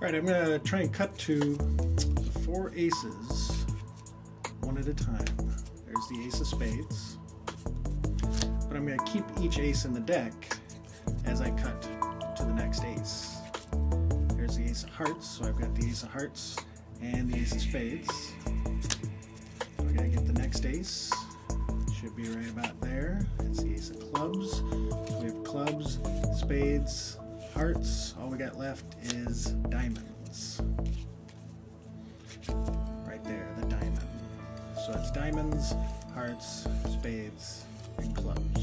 Alright, I'm going to try and cut to the four aces one at a time. There's the ace of spades. But I'm going to keep each ace in the deck as I cut to the next ace. There's the ace of hearts, so I've got the ace of hearts and the ace of spades. I gotta get the next ace. Should be right about there. It's the ace of clubs. So we have clubs, spades, hearts. All we got left is diamonds. Right there, the diamond. So it's diamonds, hearts, spades, and clubs.